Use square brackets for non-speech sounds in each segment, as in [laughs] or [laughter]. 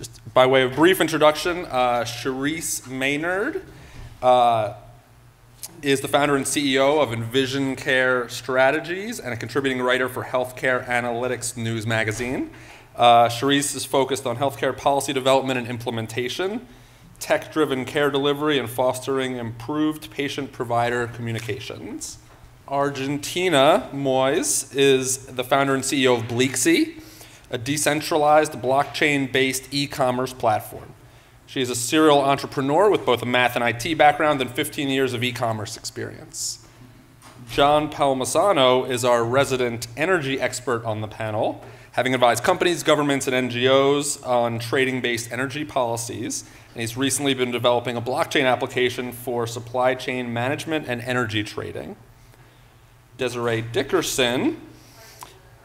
Just by way of brief introduction, uh, Charisse Maynard uh, is the founder and CEO of Envision Care Strategies and a contributing writer for Healthcare Analytics News Magazine. Uh, Charisse is focused on healthcare policy development and implementation, tech driven care delivery, and fostering improved patient provider communications. Argentina Moise is the founder and CEO of Bleexy, a decentralized blockchain based e commerce platform. She is a serial entrepreneur with both a math and IT background and 15 years of e commerce experience. John Palmisano is our resident energy expert on the panel, having advised companies, governments, and NGOs on trading based energy policies. And he's recently been developing a blockchain application for supply chain management and energy trading. Desiree Dickerson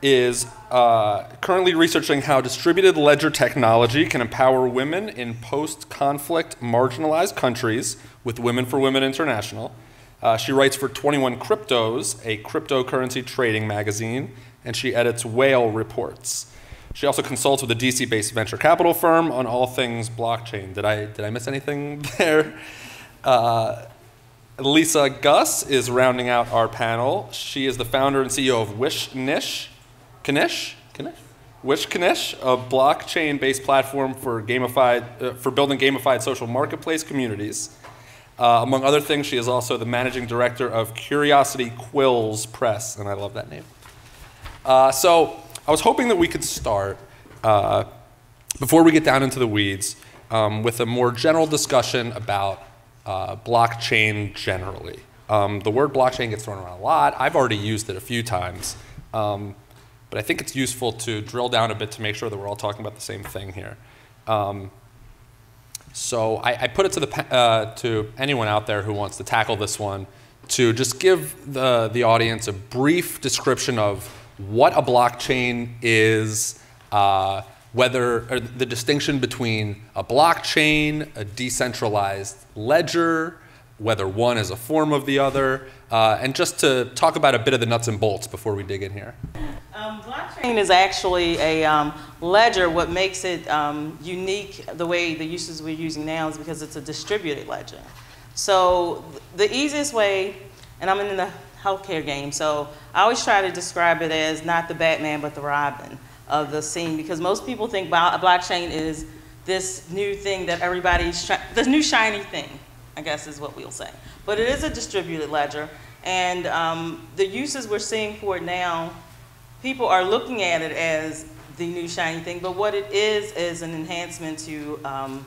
is uh, currently researching how distributed ledger technology can empower women in post conflict marginalized countries with Women for Women International. Uh, she writes for 21 Cryptos, a cryptocurrency trading magazine, and she edits Whale Reports. She also consults with a DC based venture capital firm on all things blockchain. Did I, did I miss anything [laughs] there? Uh, Lisa Gus is rounding out our panel. She is the founder and CEO of WishKnish, Kanish, Kanish, WishKnish, a blockchain-based platform for gamified uh, for building gamified social marketplace communities. Uh, among other things, she is also the managing director of Curiosity Quills Press, and I love that name. Uh, so I was hoping that we could start uh, before we get down into the weeds um, with a more general discussion about uh, blockchain generally. Um, the word blockchain gets thrown around a lot. I've already used it a few times, um, but I think it's useful to drill down a bit to make sure that we're all talking about the same thing here. Um, so I, I, put it to, the, uh, to anyone out there who wants to tackle this one to just give the, the audience a brief description of what a blockchain is, uh, whether the distinction between a blockchain, a decentralized ledger, whether one is a form of the other, uh, and just to talk about a bit of the nuts and bolts before we dig in here. Um, blockchain is actually a um, ledger. What makes it um, unique, the way the uses we're using now, is because it's a distributed ledger. So the easiest way, and I'm in the healthcare game, so I always try to describe it as not the Batman, but the Robin of the scene because most people think blockchain is this new thing that everybody's the new shiny thing, I guess is what we'll say. But it is a distributed ledger, and um, the uses we're seeing for it now, people are looking at it as the new shiny thing, but what it is is an enhancement to um,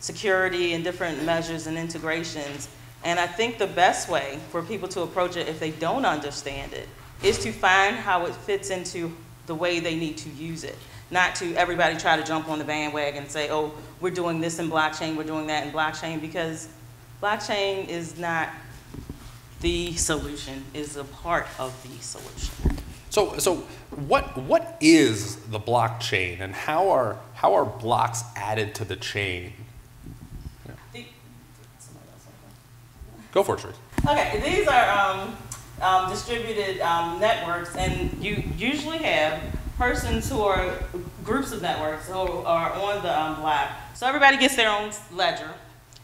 security and different measures and integrations. And I think the best way for people to approach it if they don't understand it is to find how it fits into the way they need to use it. Not to everybody try to jump on the bandwagon and say, oh, we're doing this in blockchain, we're doing that in blockchain, because blockchain is not the solution, is a part of the solution. So, so what, what is the blockchain and how are, how are blocks added to the chain? Yeah. Go for it, Trace. Okay, these are um, um, distributed um, networks, and you usually have persons who are groups of networks who are on the um, block. So everybody gets their own ledger.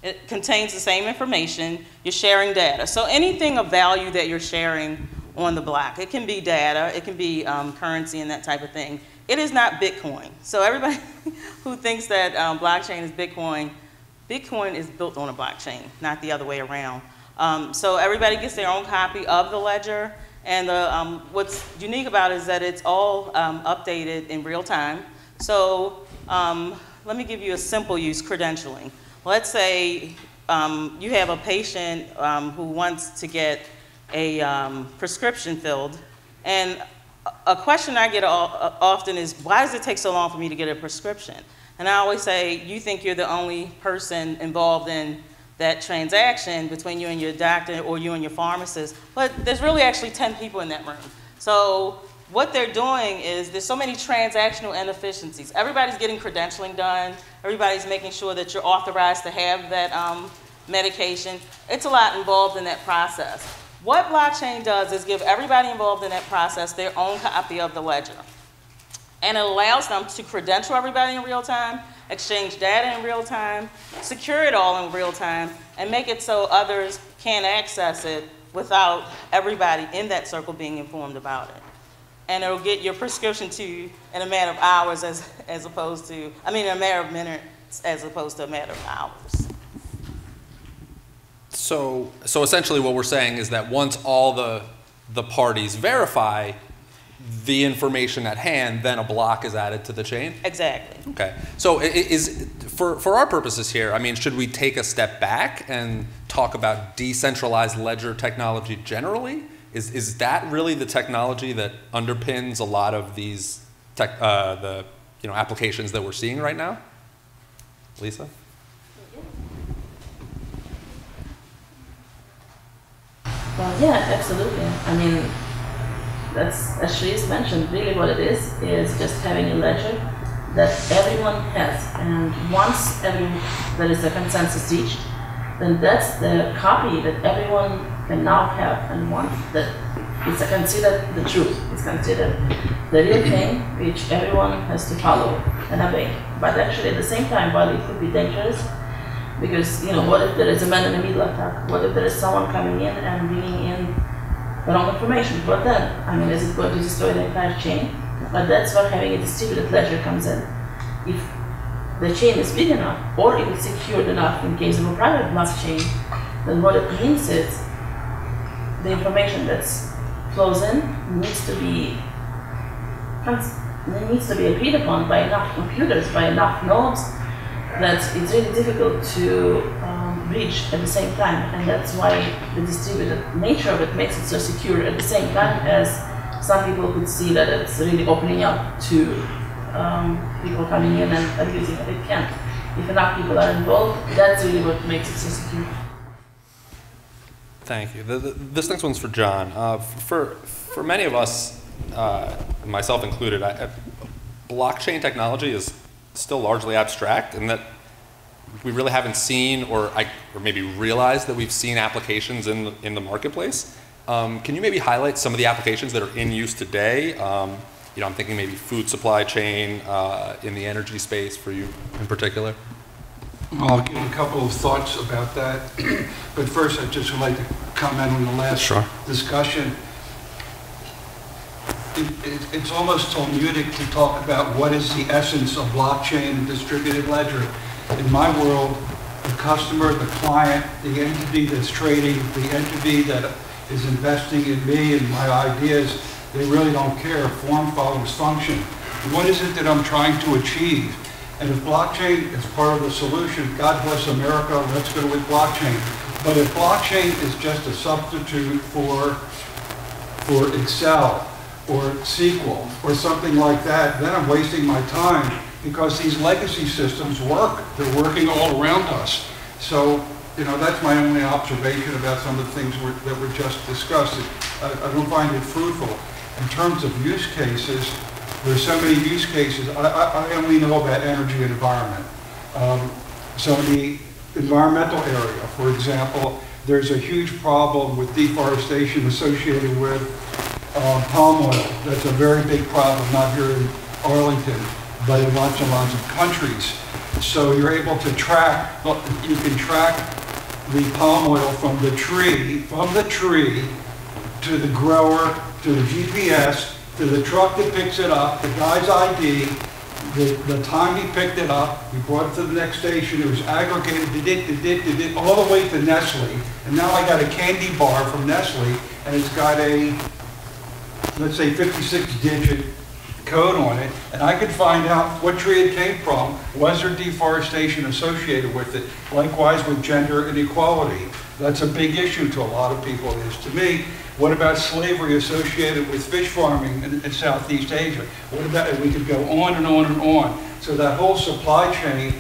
It contains the same information. You're sharing data. So anything of value that you're sharing on the block, it can be data, it can be um, currency and that type of thing. It is not Bitcoin. So everybody [laughs] who thinks that um, blockchain is Bitcoin, Bitcoin is built on a blockchain, not the other way around. Um, so everybody gets their own copy of the ledger. And the, um, what's unique about it is that it's all um, updated in real time. So um, let me give you a simple use, credentialing. Let's say um, you have a patient um, who wants to get a prescription filled. And a question I get often is, why does it take so long for me to get a prescription? And I always say, you think you're the only person involved in that transaction between you and your doctor or you and your pharmacist, but there's really actually 10 people in that room. So what they're doing is there's so many transactional inefficiencies. Everybody's getting credentialing done. Everybody's making sure that you're authorized to have that um, medication. It's a lot involved in that process. What blockchain does is give everybody involved in that process their own copy of the ledger. And it allows them to credential everybody in real time exchange data in real time, secure it all in real time, and make it so others can't access it without everybody in that circle being informed about it. And it'll get your prescription to you in a matter of hours as, as opposed to, I mean, in a matter of minutes as opposed to a matter of hours. So, so essentially what we're saying is that once all the, the parties verify the information at hand, then a block is added to the chain? Exactly. Okay. So is, for, for our purposes here, I mean, should we take a step back and talk about decentralized ledger technology generally? Is, is that really the technology that underpins a lot of these tech, uh, the, you know, applications that we're seeing right now? Lisa? Well, yeah, absolutely. I mean, that's as she has mentioned. Really, what it is is just having a ledger that everyone has, and once every there is a consensus reached, then that's the copy that everyone can now have, and want that it's considered the truth. It's considered the real thing which everyone has to follow and obey. But actually, at the same time, while it could be dangerous, because you know, what if there is a man in the middle attack? What if there is someone coming in and bringing in the wrong information? What then? I mean, is it going to destroy the entire chain? But that's where having a distributed ledger comes in. If the chain is big enough, or it is secured enough in case of a private blockchain, then what it means is the information that flows in needs to be it needs to be agreed upon by enough computers, by enough nodes, that it's really difficult to um, reach at the same time. And that's why the distributed nature of it makes it so secure at the same time as some people could see that it's really opening up to um, people coming in and abusing it. It can't. If enough people are involved, that's really what makes it so secure. Thank you. The, the, this next one's for John. Uh, for, for many of us, uh, myself included, I, I, blockchain technology is still largely abstract in that we really haven't seen or, I, or maybe realized that we've seen applications in the, in the marketplace. Um, can you maybe highlight some of the applications that are in use today? Um, you know, I'm thinking maybe food supply chain uh, in the energy space for you in particular. I'll give a couple of thoughts about that. [clears throat] But first, I'd just like to comment on the last Sure. discussion. It- it- It's almost Talmudic to talk about what is the essence of blockchain and distributed ledger. In my world, the customer, the client, the entity that's trading, the entity that is investing in me and my ideas, they really don't care. Form follows function. What is it that I'm trying to achieve? And if blockchain is part of the solution, God bless America, let's go with blockchain. But if blockchain is just a substitute for, for Excel or SQL or something like that, then I'm wasting my time because these legacy systems work. They're working all around us. So, you know, that's my only observation about some of the things we're- that were just discussed. I I don't find it fruitful. In terms of use cases, there's so many use cases. I, I, I only know about energy and environment. Um, so the environmental area, for example, there's a huge problem with deforestation associated with uh, palm oil. That's a very big problem, not here in Arlington, but in lots and lots of countries. So you're able to track, you can track the palm oil from the tree, from the tree to the grower, to the GPS, to the truck that picks it up, the guy's ID, the, the time he picked it up, he brought it to the next station, it was aggregated, did it, did it, did it, all the way to Nestle. And now I got a candy bar from Nestle, and it's got a, let's say 56-digit code on it, and I could find out what tree it came from, was there deforestation associated with it? Likewise with gender inequality. That's a big issue to a lot of people, it is to me. What about slavery associated with fish farming in, in Southeast Asia? What about, we could go on and on and on. So that whole supply chain,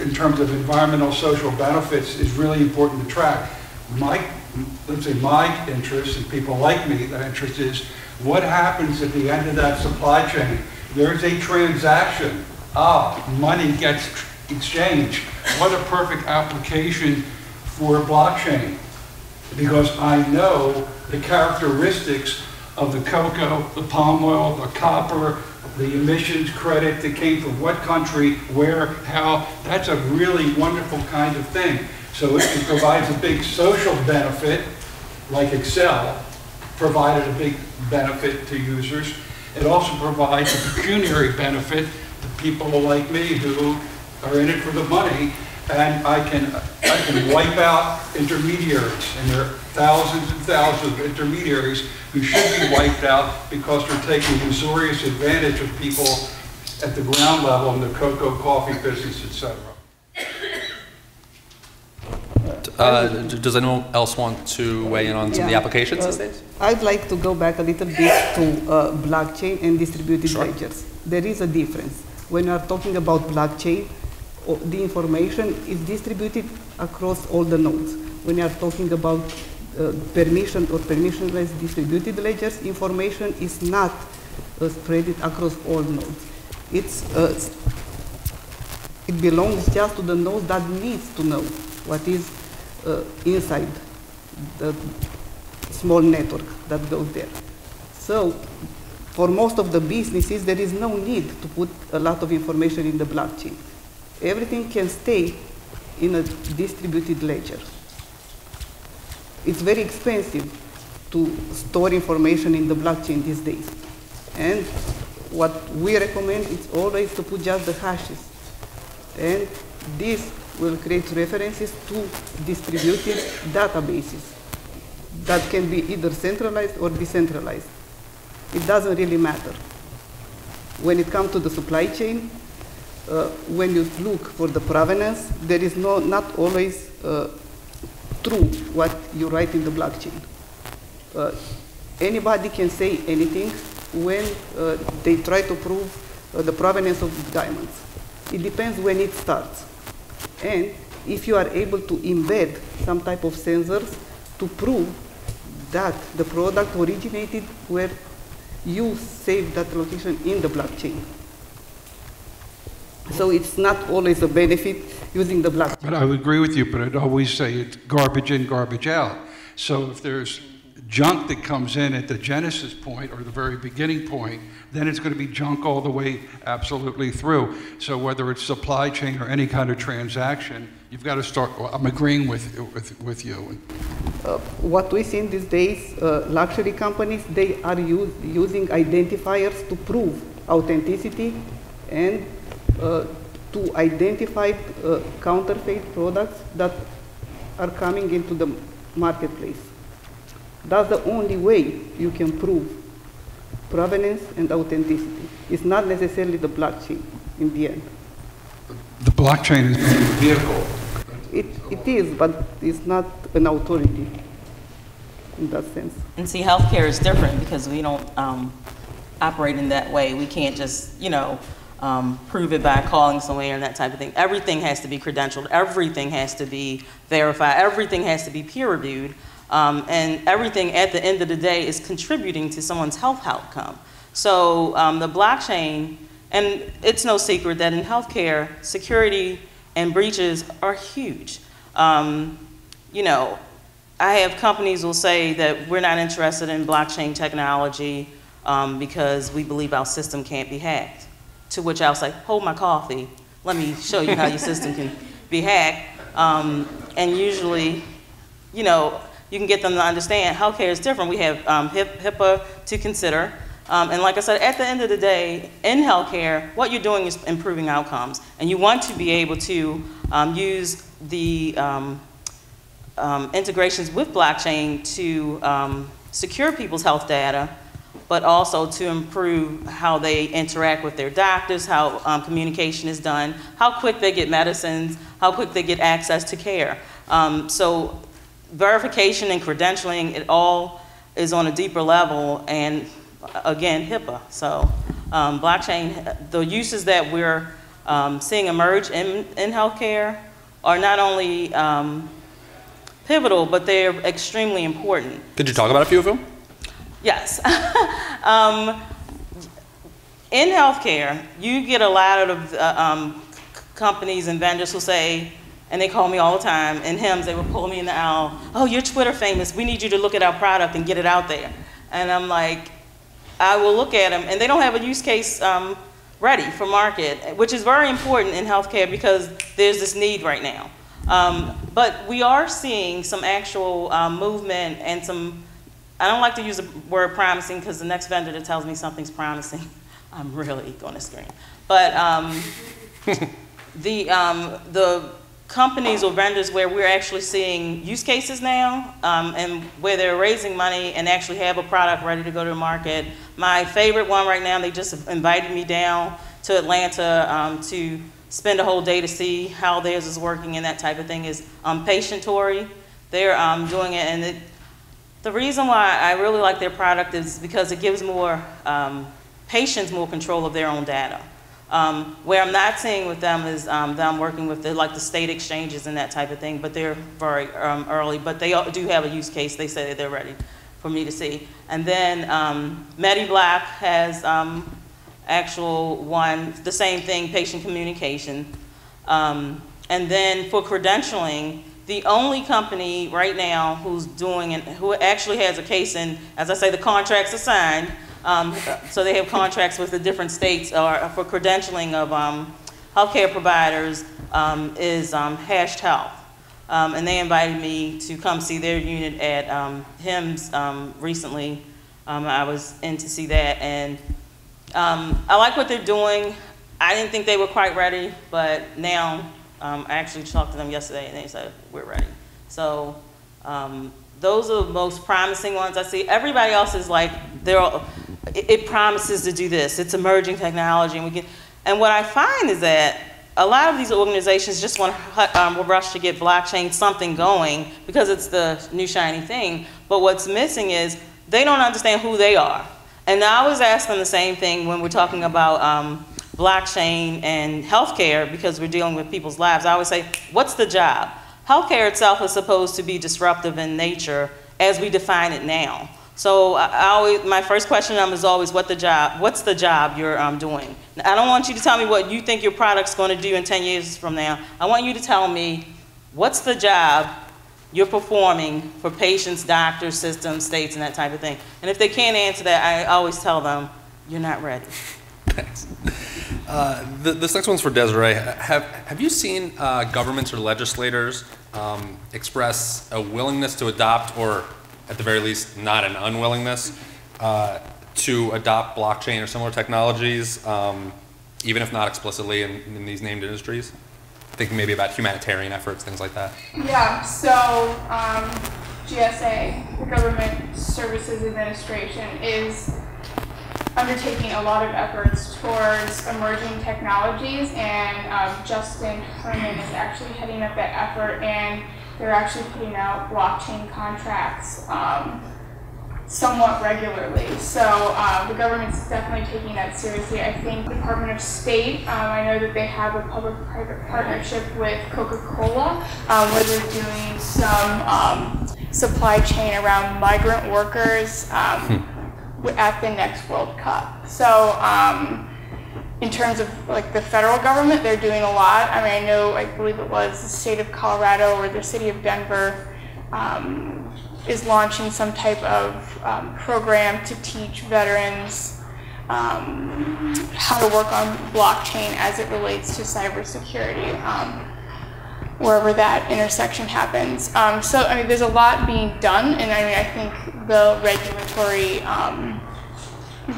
in terms of environmental, social benefits, is really important to track. My, let's say my interest, and people like me, that interest is, what happens at the end of that supply chain? There's a transaction. Ah, money gets exchanged. What a perfect application for blockchain. Because I know the characteristics of the cocoa, the palm oil, the copper, the emissions credit that came from what country, where, how. That's a really wonderful kind of thing. So it it provides a big social benefit, like Excel provided a big benefit to users. It also provides a pecuniary benefit to people like me who are in it for the money. And I can, I can wipe out intermediaries, and there are thousands and thousands of intermediaries who should be wiped out because they're taking usurious advantage of people at the ground level in the cocoa, coffee business, et cetera. Uh, Does anyone else want to weigh in on some of the applications these Uh, days? I'd like to go back a little bit to uh, blockchain and distributed Sure. ledgers. There is a difference. When you are talking about blockchain, the information is distributed across all the nodes. When you are talking about uh, permission or permissionless distributed ledgers, information is not uh, spread across all nodes. It's, uh, it belongs just to the node that needs to know what is uh, inside the small network that goes there. So, for most of the businesses, there is no need to put a lot of information in the blockchain. Everything can stay in a distributed ledger. It's very expensive to store information in the blockchain these days. And what we recommend is always to put just the hashes. And this will create references to distributed databases that can be either centralized or decentralized. It doesn't really matter. When it comes to the supply chain, uh, when you look for the provenance, there is no, not always uh, true what you write in the blockchain. Uh, anybody can say anything when uh, they try to prove uh, the provenance of diamonds. It depends when it starts. And if you are able to embed some type of sensors to prove that the product originated where you saved that location in the blockchain. So it's not always a benefit using the blockchain. But I would agree with you, but I'd always say it's garbage in, garbage out. So if there's junk that comes in at the genesis point or the very beginning point, then it's going to be junk all the way absolutely through. So whether it's supply chain or any kind of transaction, you've got to start, I'm agreeing with, with, with you. Uh, what we see these days, uh, luxury companies, they are use, using identifiers to prove authenticity and uh, to identify uh, counterfeit products that are coming into the marketplace. That's the only way you can prove provenance and authenticity. It's not necessarily the blockchain in the end. The blockchain is the vehicle. It, it is, but it's not an authority in that sense. And see, healthcare is different because we don't um, operate in that way. We can't just, you know, um, prove it by calling somewhere and that type of thing. Everything has to be credentialed. Everything has to be verified. Everything has to be peer reviewed. Um, and everything at the end of the day is contributing to someone's health outcome. So um, the blockchain, and it's no secret that in healthcare, security and breaches are huge. Um, you know, I have companies will say that we're not interested in blockchain technology um, because we believe our system can't be hacked. To which I'll say, hold my coffee. Let me show you how your system can be hacked. Um, and usually, you know, you can get them to understand healthcare is different. We have um, HIPAA to consider. Um, and like I said, at the end of the day, in healthcare, what you're doing is improving outcomes. And you want to be able to um, use the um, um, integrations with blockchain to um, secure people's health data, but also to improve how they interact with their doctors, how communication is done, how quick they get medicines, how quick they get access to care. So verification and credentialing, it all is on a deeper level, and again, HIPAA. So um, blockchain, the uses that we're um, seeing emerge in, in healthcare are not only um, pivotal, but they're extremely important. Could you talk about a few of them? Yes. [laughs] um, in healthcare, you get a lot of uh, um, companies and vendors who say, and they call me all the time, And HIMSS, they would pull me in the aisle, oh, you're Twitter famous, we need you to look at our product and get it out there. And I'm like, I will look at them, and they don't have a use case um, ready for market, which is very important in healthcare because there's this need right now. Um, but we are seeing some actual um, movement and some. I don't like to use the word promising because the next vendor that tells me something's promising, [laughs] I'm really going to scream. But um, [laughs] the um, the companies or vendors where we're actually seeing use cases now um, and where they're raising money and actually have a product ready to go to the market. My favorite one right now, they just invited me down to Atlanta um, to spend a whole day to see how theirs is working and that type of thing is um, Patientory. They're um, doing it and it, the reason why I really like their product is because it gives more um, patients more control of their own data. Um, where I'm not seeing with them is um, them working with the, like the state exchanges and that type of thing, but they're very um, early. But they do have a use case. They say that they're ready for me to see. And then um, MediBloc has um, actual one, the same thing, patient communication. Um, and then for credentialing, the only company right now who's doing it, who actually has a case and as I say, the contracts are signed, um, so they have contracts with the different states or for credentialing of um, healthcare providers um, is um, Hashed Health. Um, and they invited me to come see their unit at um, HIMSS um, recently. I was in to see that and I like what they're doing. I didn't think they were quite ready, but now I actually talked to them yesterday and they said, we're ready. So those are the most promising ones I see. Everybody else is like, they're all, it, it promises to do this. It's emerging technology, and we can. And what I find is that a lot of these organizations just want to um, rush to get blockchain something going because it's the new shiny thing. But what's missing is they don't understand who they are. And I always ask them the same thing when we're talking about um, blockchain and healthcare because we're dealing with people's lives. I always say, what's the job? Healthcare itself is supposed to be disruptive in nature as we define it now. So I always, my first question um, is always, what the job? What's the job you're um, doing? I don't want you to tell me what you think your product's going to do in 10 years from now. I want you to tell me what's the job you're performing for patients, doctors, systems, states, and that type of thing. And if they can't answer that, I always tell them, you're not ready. Thanks. Uh, the, this next one's for Desiree. Have, have you seen uh, governments or legislators um, express a willingness to adopt or at the very least, not an unwillingness uh, to adopt blockchain or similar technologies, um, even if not explicitly in, in, these named industries? Thinking maybe about humanitarian efforts, things like that. Yeah, so um, GSA, the Government Services Administration, is undertaking a lot of efforts towards emerging technologies, and um, Justin Herman is actually heading up that effort. and they're actually putting out blockchain contracts um, somewhat regularly. So uh, the government's definitely taking that seriously. I think the Department of State, um, I know that they have a public-private partnership with Coca-Cola um, where they're doing some um, supply chain around migrant workers um, hmm. at the next World Cup. So um, in terms of like the federal government, they're doing a lot. I mean, I know, I believe it was the state of Colorado or the city of Denver um, is launching some type of um, program to teach veterans um, how to work on blockchain as it relates to cybersecurity, um, wherever that intersection happens. Um, so, I mean, there's a lot being done, and I mean, I think the regulatory um,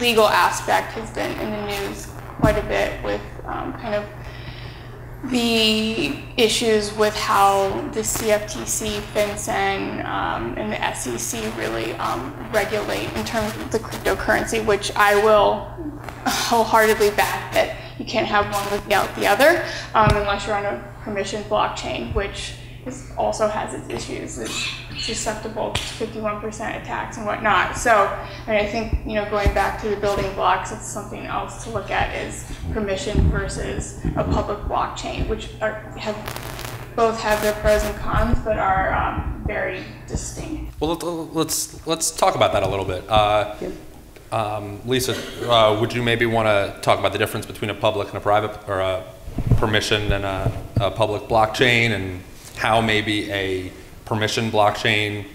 legal aspect has been in the news quite a bit with um, kind of the issues with how the CFTC, FinCEN, um, and the SEC really um, regulate in terms of the cryptocurrency, which I will wholeheartedly back that you can't have one without the other um, unless you're on a permission blockchain, which is, also has its issues. It's susceptible to 51% attacks and whatnot. So and I think, you know, going back to the building blocks, it's something else to look at is permission versus a public blockchain, which are, have both have their pros and cons, but are um, very distinct. Well, let's let's talk about that a little bit. Uh, um, Lisa, uh, would you maybe want to talk about the difference between a public and a private, or a permission and a, a public blockchain, and how maybe a permission blockchain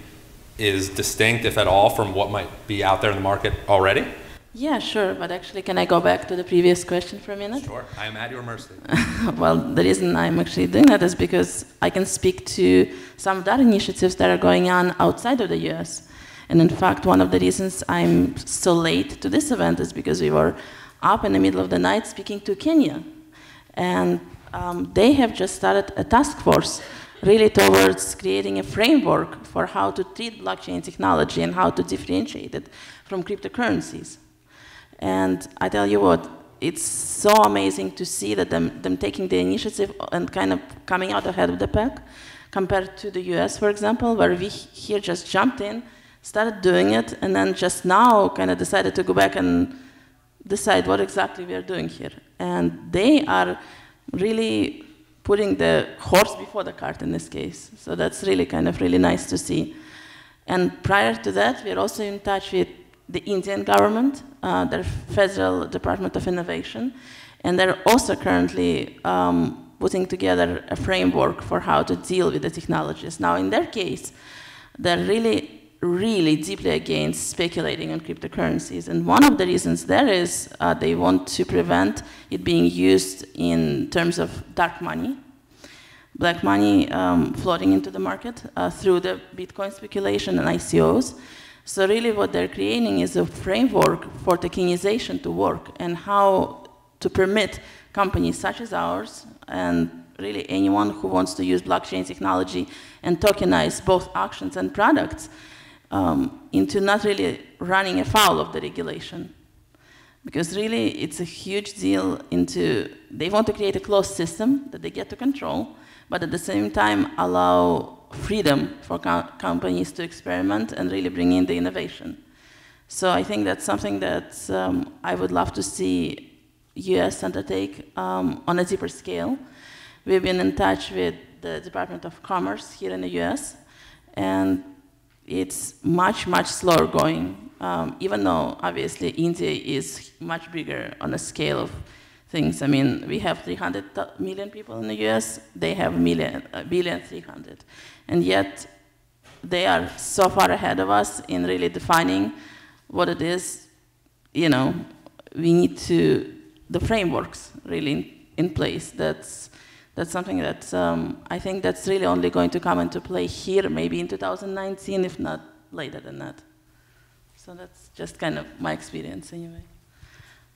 is distinct, if at all, from what might be out there in the market already? Yeah, sure, but actually, can I go back to the previous question for a minute? Sure, I am at your mercy. [laughs] well, the reason I'm actually doing that is because I can speak to some of the other initiatives that are going on outside of the US. And in fact, one of the reasons I'm so late to this event is because we were up in the middle of the night speaking to Kenya. And um, they have just started a task force really towards creating a framework for how to treat blockchain technology and how to differentiate it from cryptocurrencies. And I tell you what, it's so amazing to see that them, them taking the initiative and kind of coming out ahead of the pack compared to the US, for example, where we here just jumped in, started doing it, and then just now kind of decided to go back and decide what exactly we are doing here. And they are really putting the horse before the cart in this case. So that's really kind of really nice to see. And prior to that, we're also in touch with the Indian government, uh, their Federal Department of Innovation, and they're also currently um, putting together a framework for how to deal with the technologies. Now, in their case, they're really, really deeply against speculating on cryptocurrencies, and one of the reasons there is uh, they want to prevent it being used in terms of dark money, black money um, floating into the market uh, through the Bitcoin speculation and ICOs. So really what they're creating is a framework for tokenization to work and how to permit companies such as ours and really anyone who wants to use blockchain technology and tokenize both actions and products um, into not really running afoul of the regulation. Because really it's a huge deal into, they want to create a closed system that they get to control, but at the same time allow freedom for co companies to experiment and really bring in the innovation. So I think that's something that um, I would love to see US undertake um, on a deeper scale. We've been in touch with the Department of Commerce here in the US, and it's much, much slower going, um, even though obviously India is much bigger on a scale of things. I mean, we have 300 million people in the US, they have a million, a billion 300. And yet, they are so far ahead of us in really defining what it is, you know, we need to, the frameworks really in, in place. That's, that's something that um, I think that's really only going to come into play here, maybe in 2019, if not later than that. So that's just kind of my experience anyway.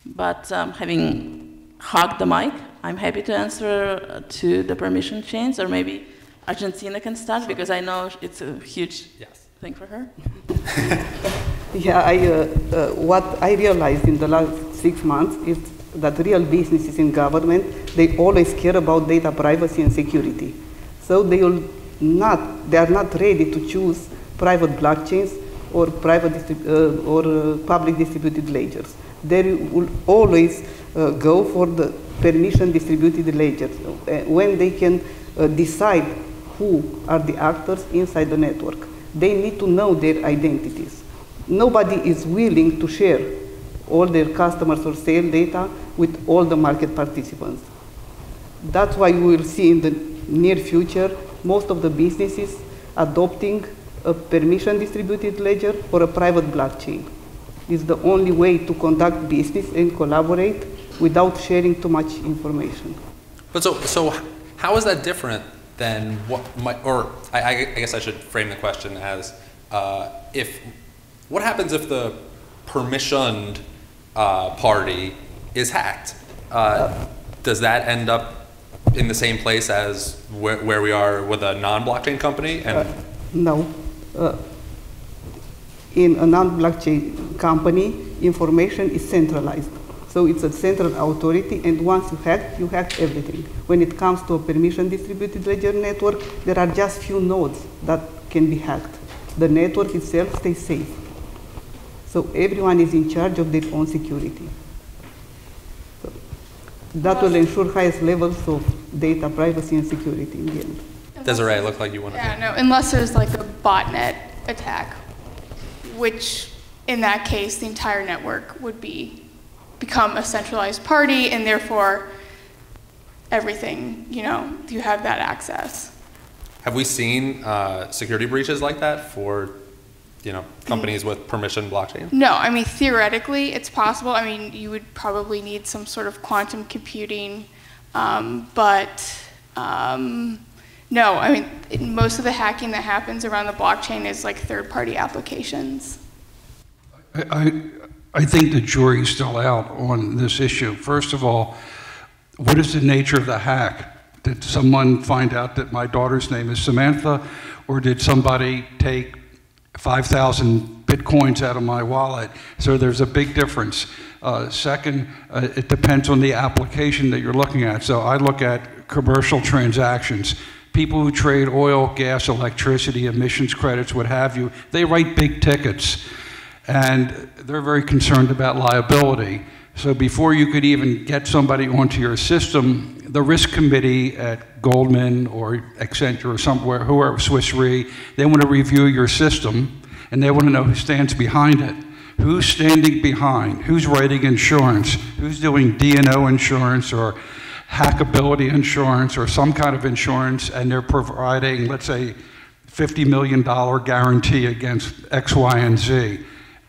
But um, having hog the mic. I'm happy to answer to the permission chains, or maybe Argentina can start because I know it's a huge yes. thing for her. [laughs] yeah, I, uh, uh, what I realized in the last six months is that real businesses in government they always care about data privacy and security. So they will not they are not ready to choose private blockchains or private uh, or uh, public distributed ledgers. They will always uh, go for the permission distributed ledgers uh, when they can uh, decide who are the actors inside the network. They need to know their identities. Nobody is willing to share all their customers or sale data with all the market participants. That's why we will see in the near future most of the businesses adopting a permission distributed ledger or a private blockchain. It's the only way to conduct business and collaborate without sharing too much information. But so, so how is that different than what might, or I, I guess I should frame the question as uh, if, what happens if the permissioned uh, party is hacked? Uh, does that end up in the same place as where, where we are with a non-blockchain company? And uh, no. Uh, in a non-blockchain company, information is centralized. So it's a central authority, and once you hack, you hack everything. When it comes to a permission distributed ledger network, there are just few nodes that can be hacked. The network itself stays safe. So everyone is in charge of their own security. So that will ensure highest levels of data privacy and security in the end. Desiree, look like you want to. Yeah, no, unless there's like a botnet attack, which in that case, the entire network would be become a centralized party and therefore everything, you know, you have that access. Have we seen uh, security breaches like that for you know, companies with permission blockchain? No, I mean theoretically it's possible. I mean you would probably need some sort of quantum computing, um, but um, no, I mean it- most of the hacking that happens around the blockchain is like third-party applications. I, I- I think the jury's still out on this issue. First of all, what is the nature of the hack? Did someone find out that my daughter's name is Samantha, or did somebody take 5,000 bitcoins out of my wallet? So there's a big difference. Uh, second, uh, it depends on the application that you're looking at. So I look at commercial transactions. People who trade oil, gas, electricity, emissions credits, what have you, they write big tickets and they're very concerned about liability. So before you could even get somebody onto your system, the risk committee at Goldman or Accenture or somewhere, whoever, Swiss Re, they want to review your system and they want to know who stands behind it. Who's standing behind? Who's writing insurance? Who's doing D&O insurance or hackability insurance or some kind of insurance and they're providing, let's say, $50 million guarantee against X, Y, and Z.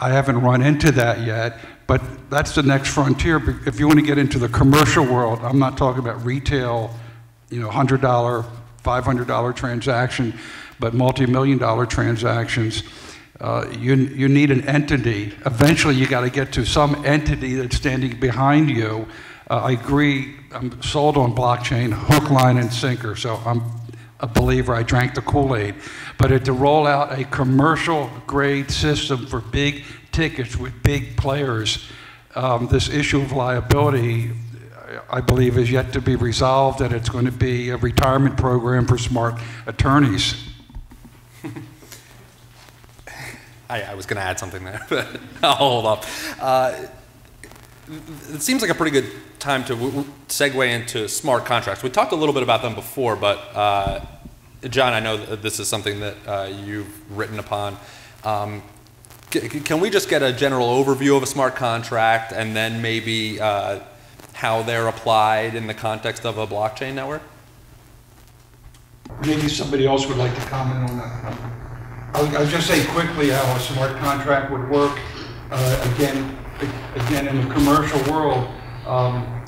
I haven't run into that yet, but that's the next frontier. If you want to get into the commercial world, I'm not talking about retail, you know, $100, $500 transaction, but multi-million dollar transactions. Uh, you, you need an entity. Eventually, you got to get to some entity that's standing behind you. Uh, I agree. I'm sold on blockchain, hook, line, and sinker. So I'm a believer. I drank the Kool-Aid. But it, to roll out a commercial grade system for big tickets with big players, um, this issue of liability, I believe, is yet to be resolved, and it's going to be a retirement program for smart attorneys. I, I was going to add something there, [laughs] but I'll hold up. Uh, it seems like a pretty good time to segue into smart contracts. We talked a little bit about them before, but uh, John, I know this is something that uh, you've written upon. Um, can we just get a general overview of a smart contract and then maybe uh, how they're applied in the context of a blockchain network? Maybe somebody else would like to comment on that. I'll, I'll just say quickly how a smart contract would work. Uh, again, again, in the commercial world, um,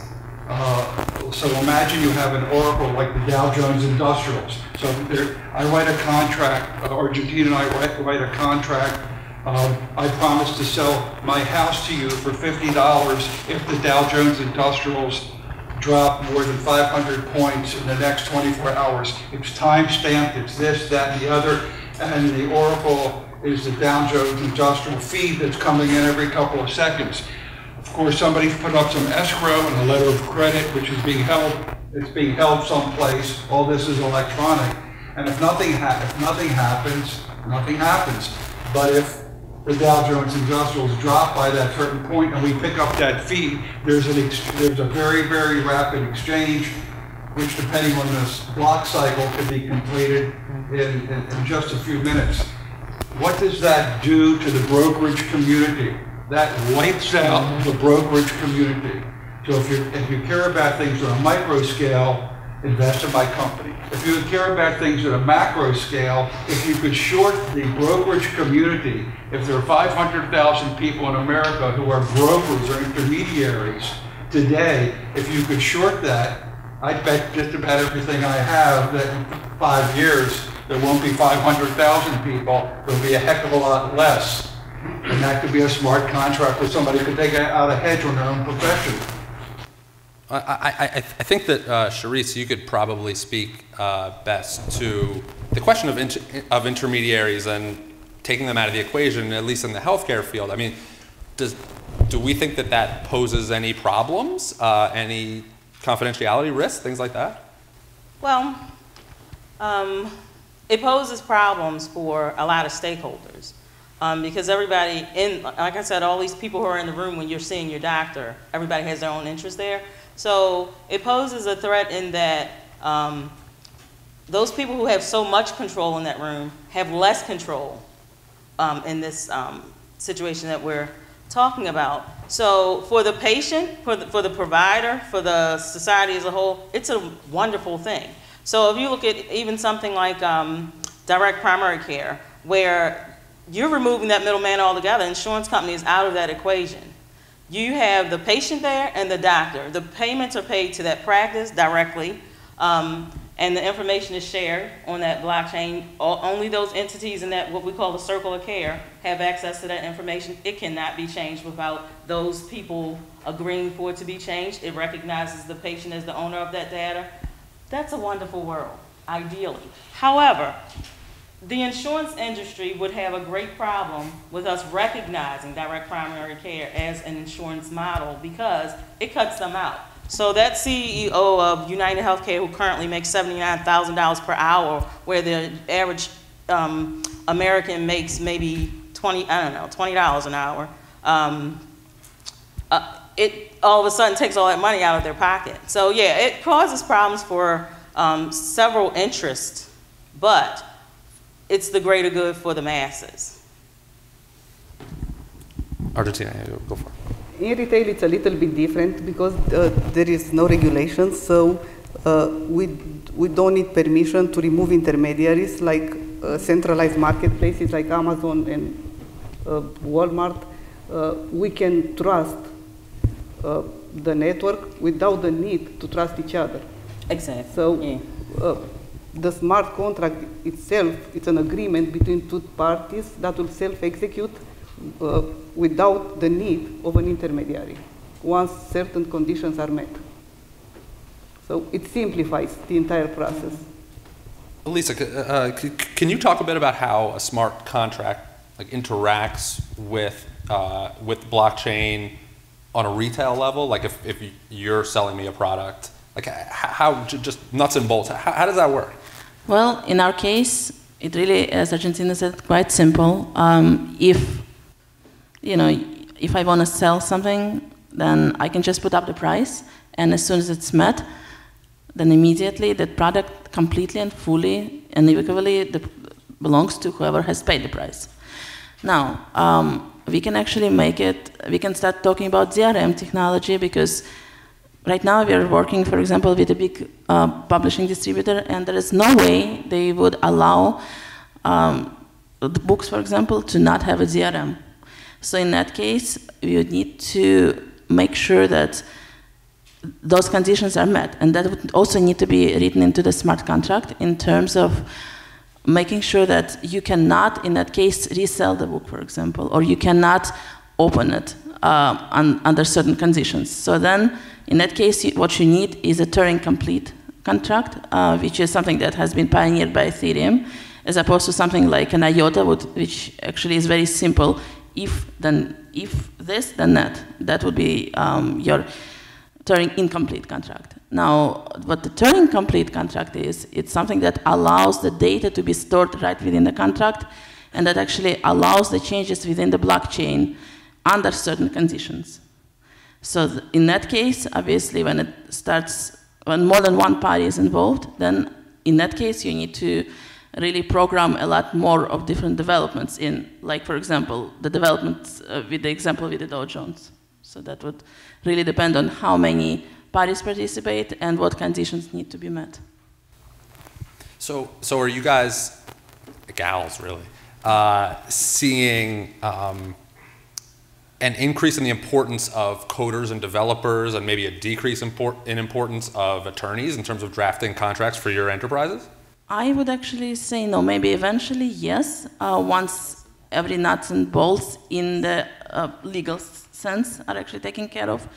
uh, so imagine you have an oracle like the Dow Jones Industrials. So there, I write a contract, uh, Argentina and I write, write a contract. Um, I promise to sell my house to you for $50 if the Dow Jones Industrials drop more than 500 points in the next 24 hours. It's time stamped, it's this, that, and the other, and the Oracle is the Dow Jones Industrial feed that's coming in every couple of seconds. Of course, somebody's put up some escrow and a letter of credit, which is being held, it's being held someplace. All this is electronic. And if nothing, ha- if nothing happens, nothing happens. But if the Dow Jones Industrials drop by that certain point and we pick up that feed, there's an, there's a very, very rapid exchange, which depending on this block cycle can be completed in, in, in just a few minutes. What does that do to the brokerage community? That wipes out the brokerage community. So if you, if you care about things on a micro scale, invest in my company. If you would care about things at a macro scale, if you could short the brokerage community, if there are 500,000 people in America who are brokers or intermediaries today, if you could short that, I bet just about everything I have that in five years, there won't be 500,000 people, there'll be a heck of a lot less. And that could be a smart contract where somebody could take out a hedge on their own profession. I, I, I, think that, uh, Charisse, you could probably speak uh, best to the question of, inter- of intermediaries and taking them out of the equation, at least in the healthcare field. I mean, does, do we think that that poses any problems, uh, any confidentiality risks, things like that? Well, um, it poses problems for a lot of stakeholders. Um, because everybody in, like I said, all these people who are in the room when you're seeing your doctor, everybody has their own interest there. So it poses a threat in that um, those people who have so much control in that room have less control um, in this um, situation that we're talking about. So for the patient, for the, for the provider, for the society as a whole, it's a wonderful thing. So if you look at even something like um, direct primary care, where you're removing that middleman altogether. Insurance company is out of that equation. You have the patient there and the doctor. The payments are paid to that practice directly, um, and the information is shared on that blockchain. O- Only those entities in that, what we call the circle of care, have access to that information. It cannot be changed without those people agreeing for it to be changed. It recognizes the patient as the owner of that data. That's a wonderful world, ideally. However, the insurance industry would have a great problem with us recognizing direct primary care as an insurance model because it cuts them out. So that CEO of United Healthcare, who currently makes seventy-nine thousand dollars per hour, where the average um, American makes maybe twenty, I don't know, twenty dollars an hour, um, uh, it all of a sudden takes all that money out of their pocket. So yeah, it causes problems for um, several interests, but it's the greater good for the masses. Argentina, go for it. In retail, it's a little bit different because uh, there is no regulation, so uh, we, we don't need permission to remove intermediaries like uh, centralized marketplaces like Amazon and uh, Walmart. Uh, we can trust uh, the network without the need to trust each other. Exactly. So Yeah. Uh, the smart contract itself, it's an agreement between two parties that will self-execute uh, without the need of an intermediary once certain conditions are met. So it simplifies the entire process. Lisa, uh, can you talk a bit about how a smart contract like interacts with uh, with blockchain on a retail level? Like if, if you're selling me a product, like how just nuts and bolts? How, how does that work? Well, in our case, it really, as Argentina said, quite simple. Um, if you know, if I want to sell something, then I can just put up the price, and as soon as it's met, then immediately that product completely and fully and the- belongs to whoever has paid the price. Now, um, we can actually make it, we can start talking about DRM technology because right now we are working, for example, with a big uh, publishing distributor, and there is no way they would allow um, the books, for example, to not have a DRM. So in that case, would need to make sure that those conditions are met, and that would also need to be written into the smart contract in terms of making sure that you cannot, in that case, resell the book, for example, or you cannot open it uh, un- under certain conditions. So then, in that case, what you need is a Turing complete contract, uh, which is something that has been pioneered by Ethereum, as opposed to something like an IOTA, would, which actually is very simple. If then, if this, then that. That would be um, your Turing incomplete contract. Now, what the Turing complete contract is, it's something that allows the data to be stored right within the contract, and that actually allows the changes within the blockchain under certain conditions. So in that case, obviously, when it starts, when more than one party is involved, then in that case, you need to really program a lot more of different developments in, like for example, the developments uh, with the example with the Dow Jones. So that would really depend on how many parties participate and what conditions need to be met. So, so are you guys, gals really, uh, seeing um, an increase in the importance of coders and developers and maybe a decrease in, por- in importance of attorneys in terms of drafting contracts for your enterprises? I would actually say no. Maybe eventually, yes. Uh, once every nuts and bolts in the uh, legal sense are actually taken care of.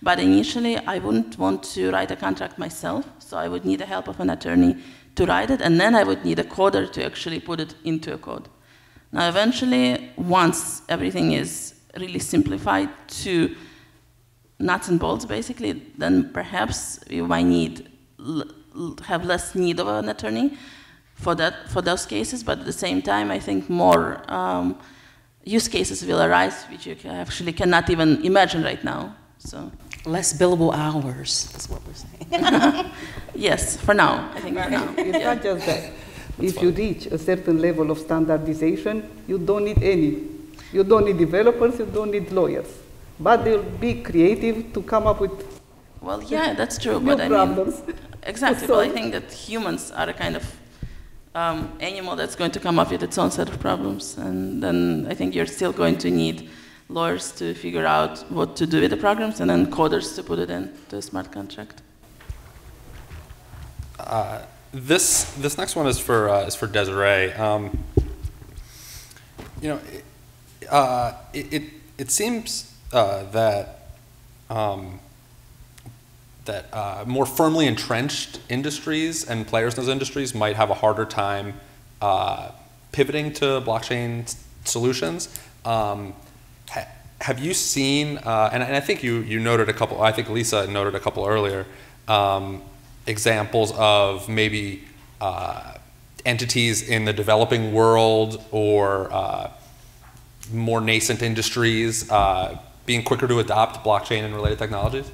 But initially, I wouldn't want to write a contract myself, so I would need the help of an attorney to write it, and then I would need a coder to actually put it into a code. Now, eventually, once everything is really simplified to nuts and bolts, basically, then perhaps you might need l- l- have less need of an attorney for that for those cases. But at the same time, I think more um, use cases will arise which you ca- actually cannot even imagine right now. So Less billable hours is what we're saying. [laughs] yes, for now, I think for now. It's not just that. If you reach a certain level of standardization, you don't need any. You don't need developers, you don't need lawyers. But they'll be creative to come up with Well, yeah, that's true. new But I mean, problems. [laughs] exactly. But I think that humans are a kind of um, animal that's going to come up with its own set of problems. And then I think you're still going to need lawyers to figure out what to do with the programs and then coders to put it into a smart contract. Uh, this this next one is for uh, is for Desiree. Um, you know, it, uh, it, it, it seems uh, that um, that uh, more firmly entrenched industries and players in those industries might have a harder time uh, pivoting to blockchain solutions. Um, ha- have you seen, uh, and, and I think you, you noted a couple, I think Lisa noted a couple earlier, um, examples of maybe uh, entities in the developing world or more nascent industries uh, being quicker to adopt blockchain and related technologies?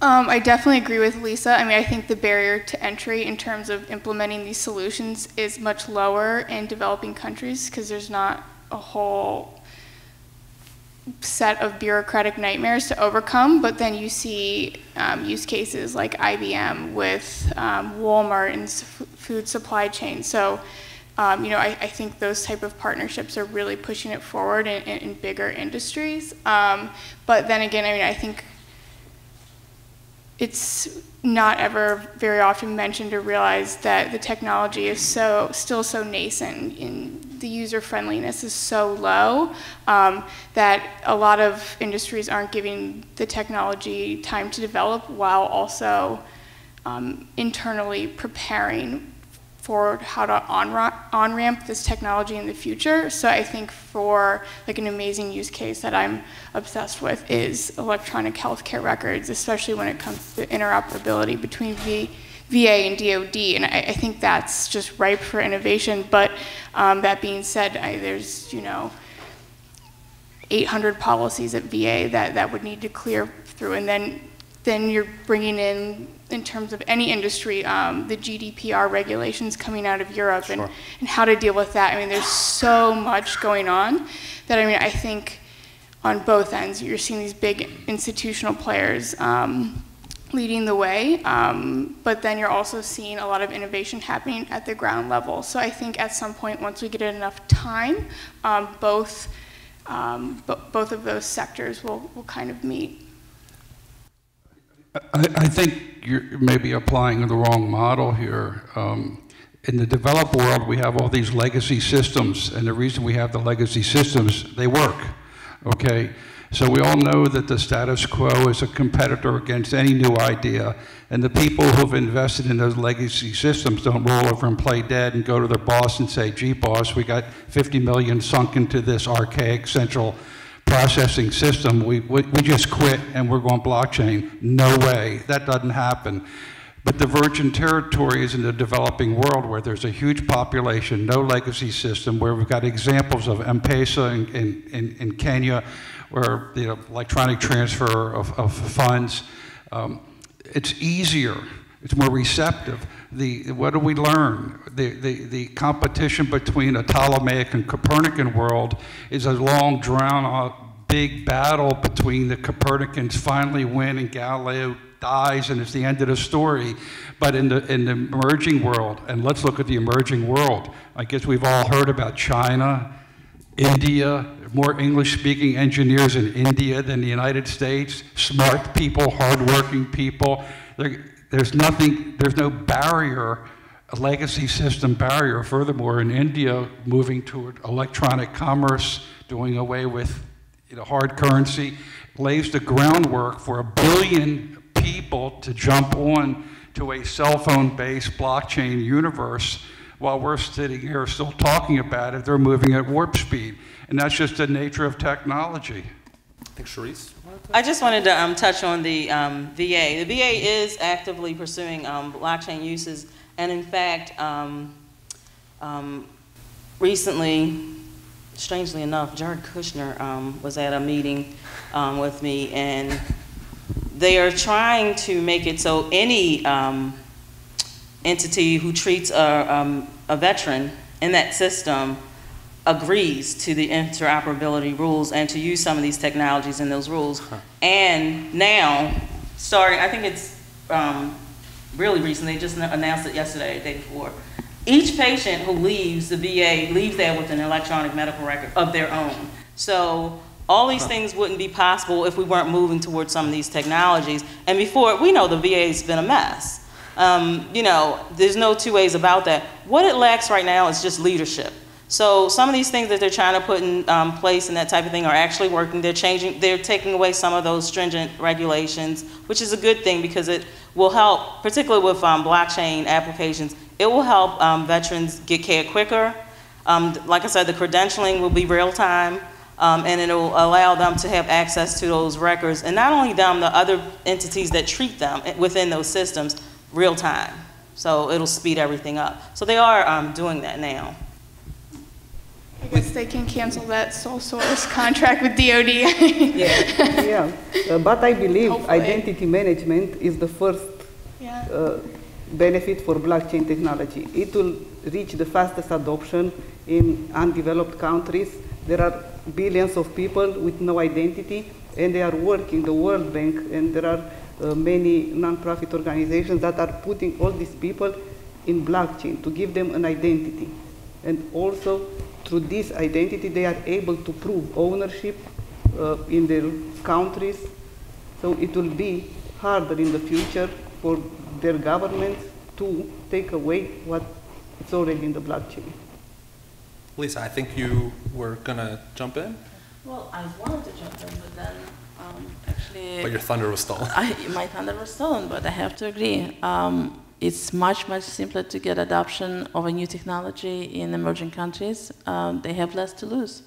Um, I definitely agree with Lisa. I mean, I think the barrier to entry in terms of implementing these solutions is much lower in developing countries because there's not a whole set of bureaucratic nightmares to overcome. But then you see um, use cases like IBM with um, Walmart and food supply chain. So, um, you know, I, I think those type of partnerships are really pushing it forward in, in, in bigger industries. Um, but then again, I mean, I think it's not ever very often mentioned or realized that the technology is so still so nascent and the user friendliness is so low um, that a lot of industries aren't giving the technology time to develop while also um, internally preparing for how to on-ramp, on-ramp this technology in the future. So I think for like an amazing use case that I'm obsessed with is electronic healthcare records, especially when it comes to interoperability between v, VA and DoD. And I, I think that's just ripe for innovation. But um, that being said, I, there's you know 800 policies at VA that, that would need to clear through, and then then you're bringing in, in terms of any industry, um, the GDPR regulations coming out of Europe and, Sure. and how to deal with that. I mean, there's so much going on that I mean, I think on both ends, you're seeing these big institutional players um, leading the way, um, but then you're also seeing a lot of innovation happening at the ground level. So I think at some point, once we get enough time, um, both um, bo- both of those sectors will, will kind of meet. I, I think you're maybe applying the wrong model here. Um, in the developed world, we have all these legacy systems, and the reason we have the legacy systems, they work. Okay? So we all know that the status quo is a competitor against any new idea, and the people who've invested in those legacy systems don't roll over and play dead and go to their boss and say, gee, boss, we got 50 million sunk into this archaic central processing system. We, we, we just quit and we're going blockchain. No way. That doesn't happen. But the virgin territory is in the developing world where there's a huge population, no legacy system, where we've got examples of M-Pesa in, in, in, Kenya, where the electronic transfer of, of funds. Um, it's easier. It's more receptive. The, what do we learn? The, the, the competition between a Ptolemaic and Copernican world is a long, drawn out, big battle between the Copernicans finally win and Galileo dies and it's the end of the story. But in the, in the emerging world, and let's look at the emerging world, I guess we've all heard about China, India, more English-speaking engineers in India than the United States, smart people, hardworking people. There, there's nothing, there's no barrier, a legacy system barrier. Furthermore, in India, moving toward electronic commerce, doing away with you know, hard currency, lays the groundwork for a billion people to jump on to a cell phone-based blockchain universe while we're sitting here still talking about it, they're moving at warp speed. And that's just the nature of technology. I think to- I just wanted to um, touch on the um, VA. The VA is actively pursuing um, blockchain uses, and in fact, um, um, recently, strangely enough, Jared Kushner um, was at a meeting with me, and they are trying to make it so any entity who treats a, a veteran in that system agrees to the interoperability rules and to use some of these technologies in those rules. And now, starting, I think it's um, really recent, they just announced it yesterday, the day before, each patient who leaves the VA leaves there with an electronic medical record of their own. So all these things wouldn't be possible if we weren't moving towards some of these technologies. And before, we know the VA's been a mess. Um, you know, there's no two ways about that. What it lacks right now is just leadership. So some of these things that they're trying to put in um, place and that type of thing are actually working. They're changing, they're taking away some of those stringent regulations, which is a good thing because it will help, particularly with um, blockchain applications, it will help um, veterans get care quicker. Um, like I said, the credentialing will be real time. Um, and it'll allow them to have access to those records, and not only them, the other entities that treat them within those systems, real time. So it'll speed everything up. So they are um, doing that now. I guess they can cancel that sole source [laughs] contract with DoD. Yeah. [laughs] Yeah, uh, but I believe Hopefully. identity management is the first yeah. uh, benefit for blockchain technology. It will reach the fastest adoption in undeveloped countries. There are billions of people with no identity, and they are working, the World Bank, and there are uh, many nonprofit organizations that are putting all these people in blockchain to give them an identity. And also, through this identity, they are able to prove ownership uh, in their countries. So it will be harder in the future for their governments to take away what is already in the blockchain. Lisa, I think you were gonna jump in, Well, I wanted to jump in, but then um, actually. but your thunder was stolen. I, my thunder was stolen, but I have to agree. Um, it's much, much simpler to get adoption of a new technology in emerging countries. Um, they have less to lose.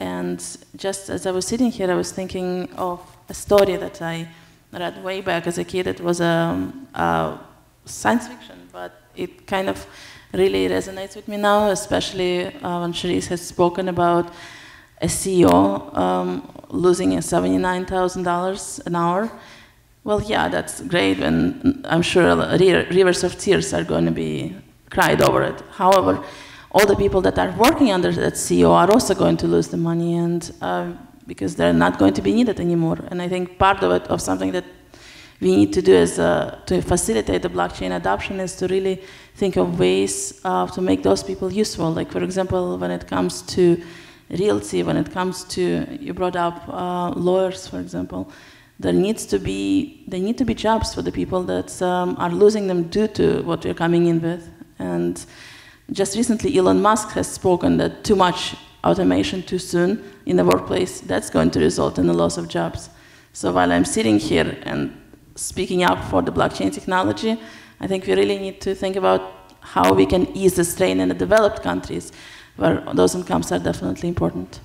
And just as I was sitting here, I was thinking of a story that I read way back as a kid. It was a, uh, science fiction, but it kind of really resonates with me now, especially uh, when Charisse has spoken about a CEO um, losing $79,000 an hour. Well, yeah, that's great, and I'm sure rivers of tears are going to be cried over it. However, all the people that are working under that CEO are also going to lose the money, and uh, because they're not going to be needed anymore. And I think part of it, of something that we need to do is uh, to facilitate the blockchain adoption is to really think of ways uh, to make those people useful. Like, for example, when it comes to realty, when it comes to, you brought up uh, lawyers, for example, there needs to be, there need to be jobs for the people that um, are losing them due to what we're coming in with. And just recently, Elon Musk has spoken that too much automation too soon in the workplace, that's going to result in the loss of jobs. So while I'm sitting here and speaking up for the blockchain technology, I think we really need to think about how we can ease the strain in the developed countries where those incomes are definitely important.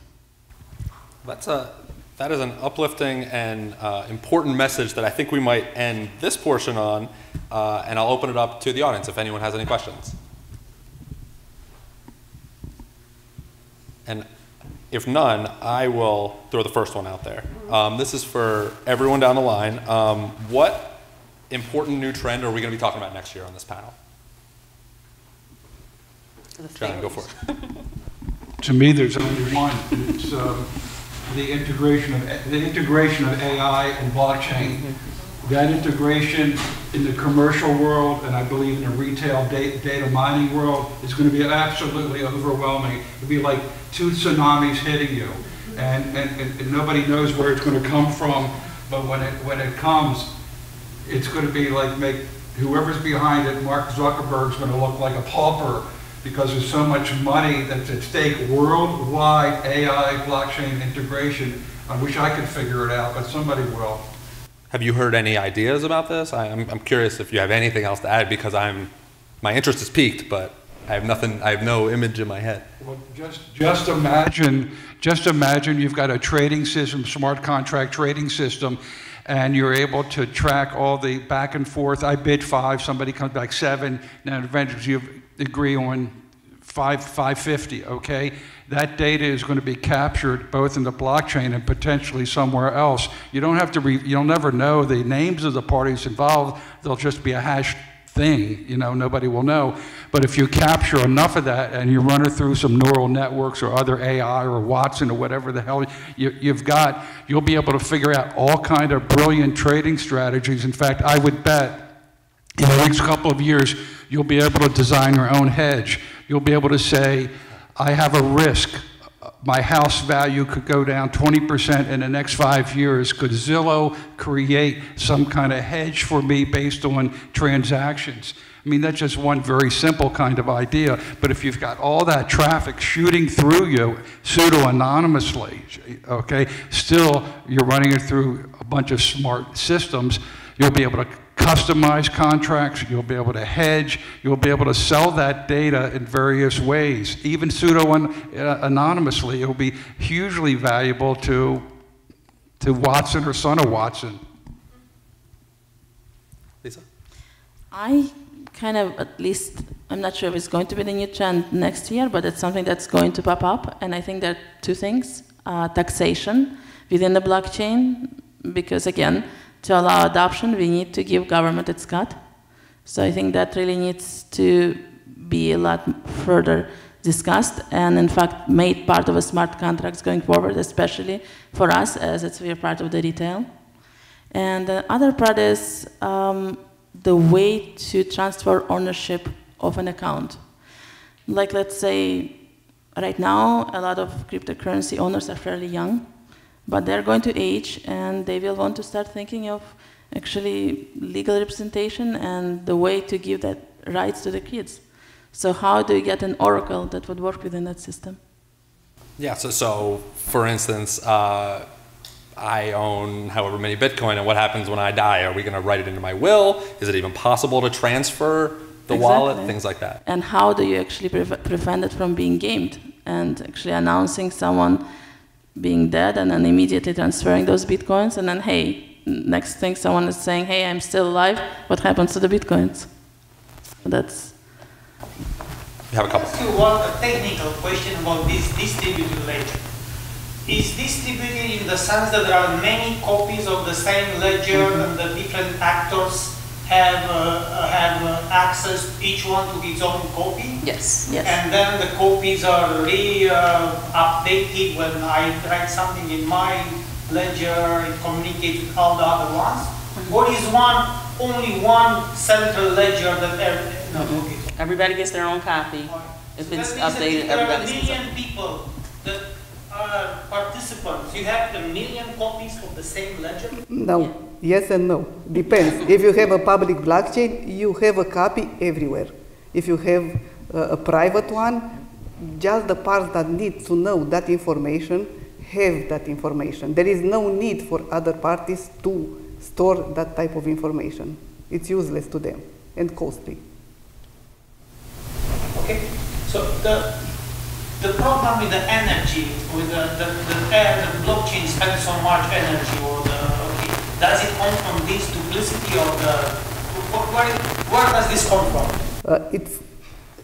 That's a, that is an uplifting and uh, important message that I think we might end this portion on, uh, and I'll open it up to the audience if anyone has any questions. And if none, I will throw the first one out there. Um, this is for everyone down the line. Um, what important new trend are we going to be talking about next year on this panel? John, go for it. [laughs] To me, there's only one. It's um, the integration of, the integration of AI and blockchain. That integration in the commercial world, and I believe in the retail da- data mining world, is going to be absolutely overwhelming. It'll be like two tsunamis hitting you. And, and, and- and nobody knows where it's going to come from, but when it, when it comes, it's going to be like make, whoever's behind it, Mark Zuckerberg's going to look like a pauper because there's so much money that's at stake worldwide AI blockchain integration. I wish I could figure it out, but somebody will. Have you heard any ideas about this? I, I'm, I'm curious if you have anything else to add because I'm, my interest is piqued, but I have nothing, I have no image in my head. Well, just, just imagine, just imagine you've got a trading system, smart contract trading system, and you're able to track all the back and forth. I bid five, somebody comes back seven, now eventually agree on five, 550, okay? That data is going to be captured both in the blockchain and potentially somewhere else. You don't have to, re, you'll never know the names of the parties involved. They'll just be a hash thing, you know, nobody will know. But if you capture enough of that and you run it through some neural networks or other AI or Watson or whatever the hell you, you've got, you'll be able to figure out all kind of brilliant trading strategies. In fact, I would bet in the next couple of years, You'll be able to design your own hedge. You'll be able to say, I have a risk. My house value could go down 20% in the next five years. Could Zillow create some kind of hedge for me based on transactions? I mean, that's just one very simple kind of idea. But if you've got all that traffic shooting through you pseudo-anonymously, okay, still you're running it through a bunch of smart systems, you'll be able to customize contracts, you'll be able to hedge, you'll be able to sell that data in various ways, even pseudo-anonymously. It'll be hugely valuable to, to Watson or son of Watson. Lisa? I kind of, at least, I'm not sure if it's going to be the new trend next year, but it's something that's going to pop up. And I think there are two things uh, taxation within the blockchain, because again, to allow adoption, we need to give government its cut. So I think that really needs to be a lot further discussed and in fact made part of a smart contracts going forward, especially for us as it's we're part of the retail. And the other part is um, the way to transfer ownership of an account. Like let's say right now a lot of cryptocurrency owners are fairly young but they're going to age and they will want to start thinking of actually legal representation and the way to give that rights to the kids. So how do you get an oracle that would work within that system? Yeah, so, so for instance, uh, I own however many Bitcoin, and what happens when I die? Are we going to write it into my will? Is it even possible to transfer the Exactly. wallet? Things like that. And how do you actually pre- prevent it from being gamed and actually announcing someone being dead and then immediately transferring those bitcoins and then hey, next thing someone is saying, hey, I'm still alive. What happens to the bitcoins? That's You have a couple. ask you one a technical question about this distributed ledger. Is distributed in the sense that there are many copies of the same ledger mm-hmm. and the different actors have, uh, have uh, access, each one to his own copy? yes, yes. And then the copies are re uh, updated when I write something in my ledger, it communicates with all the other ones? Or is one, only one central ledger that every, no, okay. Everybody gets their own copy. If So it's that means updated, There are a everybody million people that are participants. You have a million copies of the same ledger? No, yes and no. Depends. [laughs] if you have a public blockchain, you have a copy everywhere. If you have a, a private one, just the parts that need to know that information have that information. There is no need for other parties to store that type of information. It's useless to them and costly. Okay, so the, the problem with the energy, with the, the, the, the blockchain spends so much energy or the, okay, does it come from this duplicity or the, wh- where, where does this come from? Uh, it's,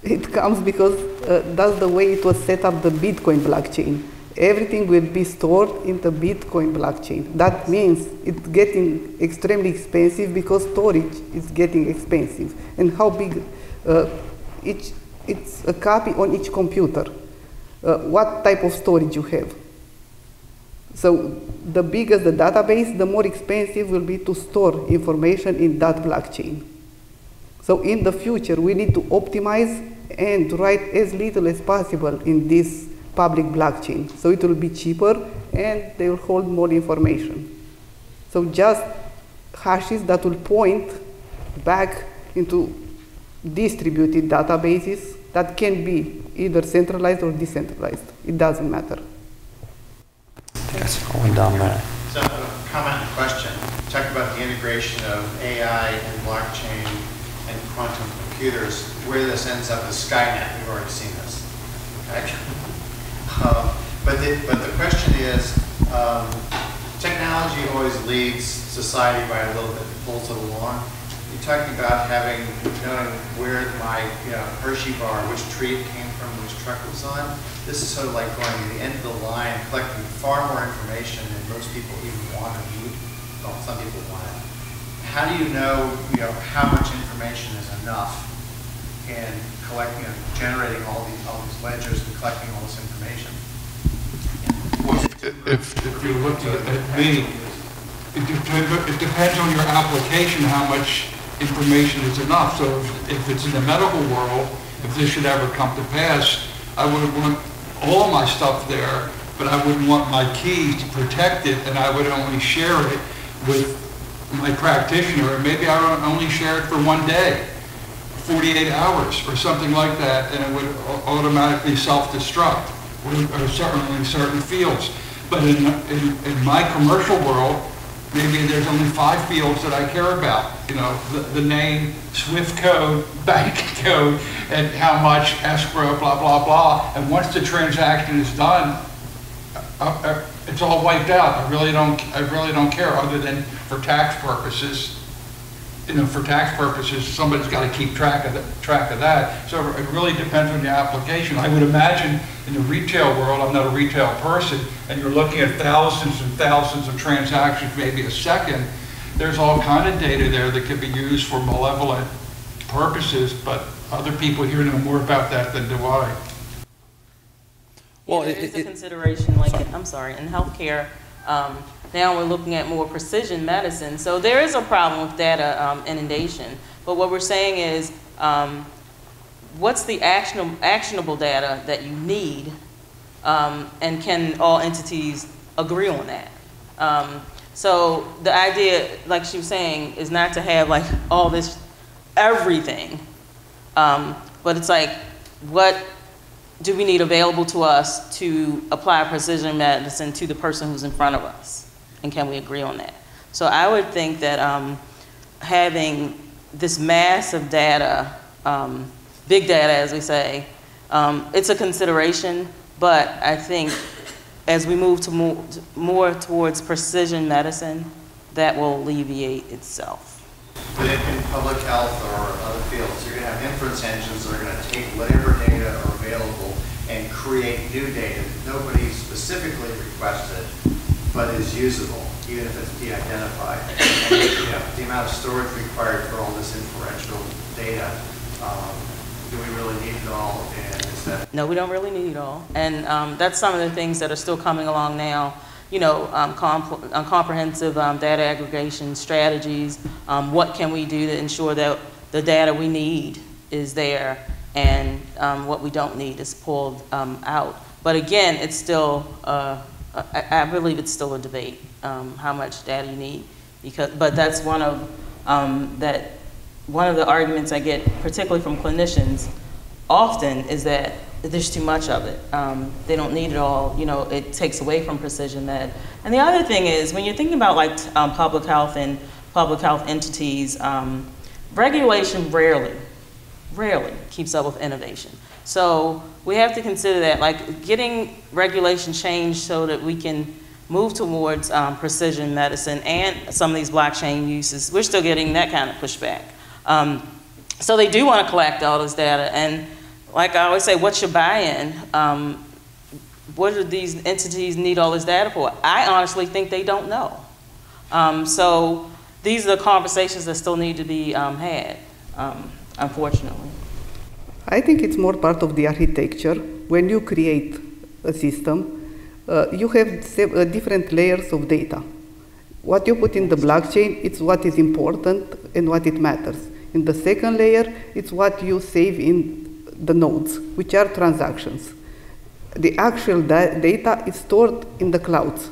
it comes because uh, that's the way it was set up the Bitcoin blockchain. Everything will be stored in the Bitcoin blockchain. That means it's getting extremely expensive because storage is getting expensive. And how big? Uh, each, it's a copy on each computer. Uh, what type of storage you have? So the bigger the database, the more expensive will be to store information in that blockchain. So in the future, we need to optimize and write as little as possible in this public blockchain. So it will be cheaper and they will hold more information. So just hashes that will point back into distributed databases that can be either centralized or decentralized. It doesn't matter. Yes, one down there. So, a comment and question. Talk about the integration of AI and blockchain and quantum computers. Where this ends up is Skynet. We've already seen this. Okay? [laughs] Um, But the, but the question is, um, technology always leads society by a little bit, pulls it along. You're talking about having, knowing where my, you know, Hershey bar, which tree it came from, which truck it was on. This is sort of like going to the end of the line, collecting far more information than most people even want to need. Well, some people want it. How do you know, you know, how much information is enough in collecting and generating all these, all these ledgers and collecting all this information? If, if you're looking at me, it depends on your application, how much information is enough. So if- if it's in the medical world, if this should ever come to pass, I would want all my stuff there, but I wouldn't want my keys it, and I would only share it with my practitioner, and maybe I would only share it for one day. 48 hours or something like that, and it would automatically self-destruct, or certainly in certain fields. But in, in, in my commercial world, maybe there's only five fields that I care about. You know, the, the name, SWIFT code, [laughs] bank code, and how much escrow, blah, blah, blah. And once the transaction is done, uh, uh, it's all wiped out. I really don't, I really don't care, other than for tax purposes. You know, for tax purposes, somebody's got to keep track of, the- track of that. So it really depends on the application. I would imagine in the retail world, I'm not a retail person, and you're looking at thousands and thousands of transactions, maybe a second, there's all kind of data there that could be used for malevolent purposes, but other people here know more about that than do I. Well, There it- is a consideration, like, I'm sorry, in healthcare, um, now we're looking at more precision medicine. So there is a problem with data um, inundation. But what we're saying is, um, what's the actionable, actionable data that you need? Um, and can all entities agree on that? Um, so the idea, like she was saying, is not to have like all this, everything. Um, but it's like, what do we need available to us to apply precision medicine to the person who's in front of us? And can we agree on that? So I would think that um, having this mass of data, um, big data, as we say, um, it's a consideration, but I think as we move to more, more towards precision medicine, that will alleviate itself. But in, public health or other fields, you're gonna have inference engines that are gonna take whatever data are available and create new data that nobody specifically requested, but is usable, even if it's de-identified. You know, the amount of storage required for all this inferential data, um, do we really need it all? No, we don't really need it all. And um, that's some of the things that are still coming along now. You know, um, comp- uh, comprehensive um, data aggregation strategies. Um, what can we do to ensure that the data we need is there and um, what we don't need is pulled um, out? But again, it's still, uh, I, I believe it's still a debate, um, how much data you need. Because, but that's one of, um, that, one of the arguments I get, particularly from clinicians, often is that there's too much of it. Um, they don't need it all. You know, it takes away from precision med. And the other thing is, when you're thinking about like um, public health and public health entities, um, regulation rarely, rarely keeps up with innovation. So we have to consider that, like getting regulation changed so that we can move towards um, precision medicine and some of these blockchain uses. We're still getting that kind of pushback. Um, so they do want to collect all this data, and like I always say, what's your buy-in? Um, what do these entities need all this data for? I honestly think they don't know. Um, so these are the conversations that still need to be um, had, um, unfortunately. I think it's more part of the architecture. When you create a system, uh, you have uh, different layers of data. What you put in the blockchain, it's what is important and what it matters. In the second layer, it's what you save in the nodes, which are transactions. The actual da- data is stored in the clouds,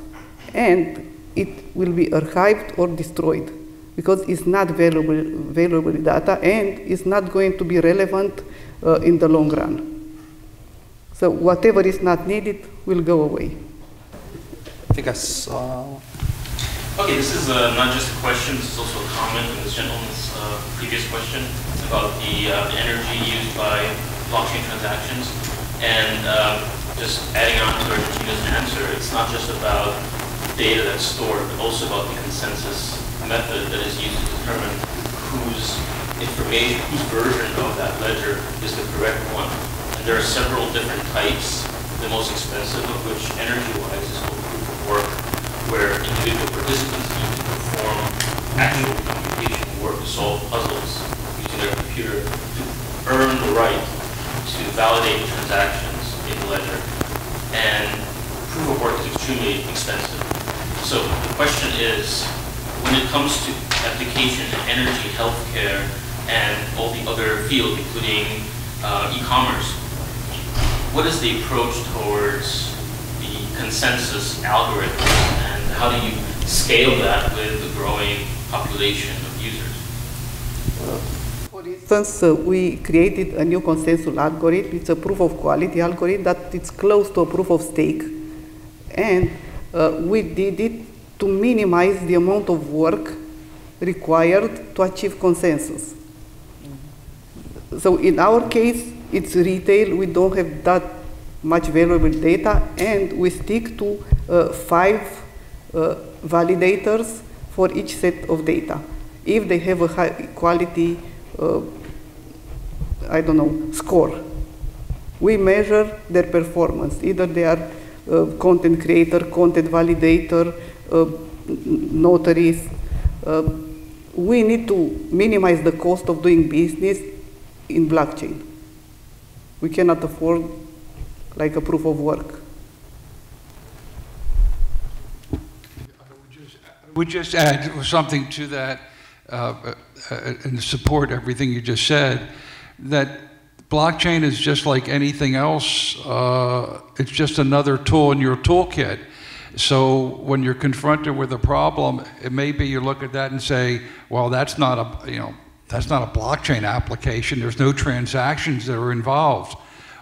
and it will be archived or destroyed because it's not valuable, valuable data and it's not going to be relevant uh, in the long run. So whatever is not needed will go away. I think I saw. Okay, this is uh, not just a question, this is also a comment on this gentleman's uh, previous question about the, uh, the energy used by blockchain transactions. And um, just adding on to Argentina's answer, it's not just about data that's stored, but also about the consensus method that is used to determine whose information, whose version of that ledger is the correct one. And there are several different types, the most expensive of which energy-wise is called proof of work, where individual participants need to perform actual computation work to solve puzzles using their computer to earn the right to validate transactions in the ledger. And proof of work is extremely expensive. So the question is, when it comes to application energy, healthcare, and all the other fields, including uh, e-commerce. What is the approach towards the consensus algorithm, and how do you scale that with the growing population of users? For instance, uh, we created a new consensus algorithm. It's a proof of quality algorithm that it's close to a proof of stake. And uh, we did it to minimize the amount of work required to achieve consensus. So in our case, it's retail. We don't have that much valuable data, and we stick to uh, five uh, validators for each set of data. If they have a high quality, uh, I don't know, score, we measure their performance. Either they are uh, content creator, content validator, uh, notaries. Uh, we need to minimize the cost of doing business in blockchain. We cannot afford like a proof of work. I would just add something to that uh, uh, and support everything you just said, that blockchain is just like anything else. Uh, it's just another tool in your toolkit. So when you're confronted with a problem, it may be you look at that and say, well, that's not a, you know, that's not a blockchain application. There's no transactions that are involved.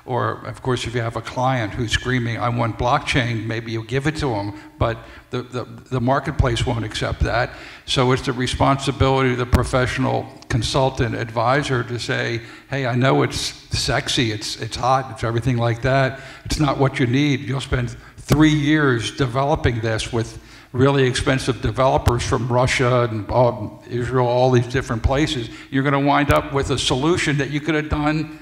Or, of course, if you have a client who's screaming, I want blockchain, maybe you'll give it to them, but the, the, the marketplace won't accept that. So it's the responsibility of the professional consultant advisor to say, hey, I know it's sexy, it's, it's hot, it's everything like that. It's not what you need. You'll spend three years developing this with really expensive developers from Russia and all, Israel, all these different places. You're going to wind up with a solution that you could have done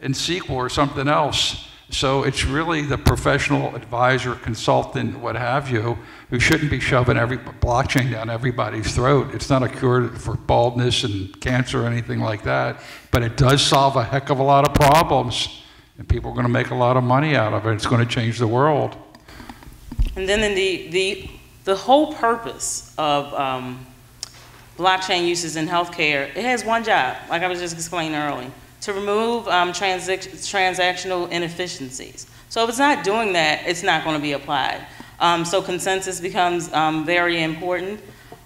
in SQL or something else. So it's really the professional advisor, consultant, what have you, who shouldn't be shoving every blockchain down everybody's throat. It's not a cure for baldness and cancer or anything like that, but it does solve a heck of a lot of problems, and people are going to make a lot of money out of it. It's going to change the world. And then in the, the, the whole purpose of um, blockchain uses in healthcare, it has one job, like I was just explaining earlier to remove um, transactional inefficiencies. So if it's not doing that, it's not going to be applied. Um, so consensus becomes um, very important.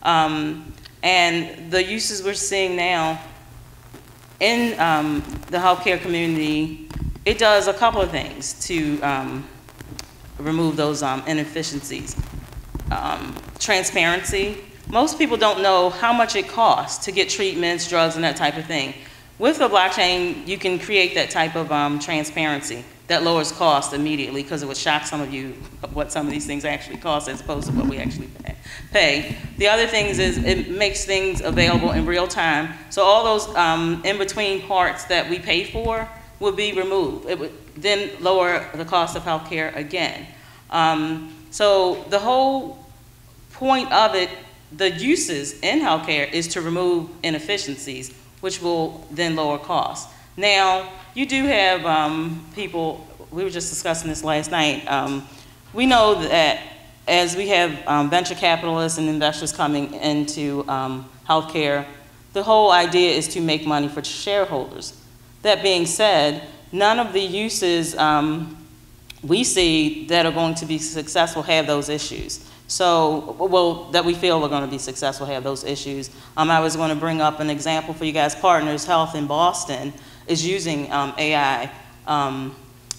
Um, and the uses we're seeing now in um, the healthcare community, it does a couple of things to um, remove those inefficiencies. Transparency. Most people don't know how much it costs to get treatments, drugs, and that type of thing. With the blockchain, you can create that type of um, transparency that lowers cost immediately because it would shock some of you what some of these things actually cost as opposed to what we actually pay. The other things is it makes things available in real time. So all those um, in-between parts that we pay for would be removed. It would then lower the cost of healthcare again. Um, so the whole point of it, the uses in healthcare is to remove inefficiencies which will then lower costs. Now, you do have um, people, we were just discussing this last night. Um, we know that as we have um, venture capitalists and investors coming into um, healthcare, the whole idea is to make money for shareholders. That being said, none of the uses um, we see that are going to be successful have those issues. So, well, that we feel are going to be successful have those issues. Um, I was going to bring up an example for you guys. Partners Health in Boston is using um, AI um,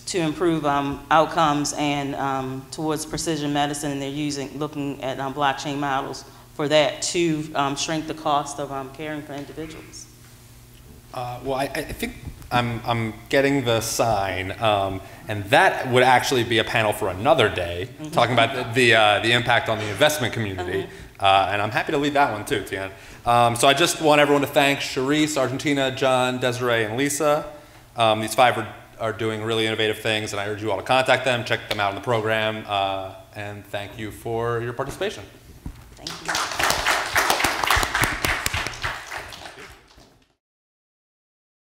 to improve um, outcomes and um, towards precision medicine, and they're using looking at um, blockchain models for that to shrink the cost of caring for individuals. Uh, well, I, I, think I'm, I'm getting the sign. And that would actually be a panel for another day, mm-hmm. talking about the, the, uh, the, impact on the investment community. Mm-hmm. Uh, and I'm happy to lead that one too, Tian. Um, so I just want everyone to thank Charisse, Argentina, John, Desiree, and Lisa. Um, these five are, are doing really innovative things, and I urge you all to contact them, check them out in the program, uh, and thank you for your participation.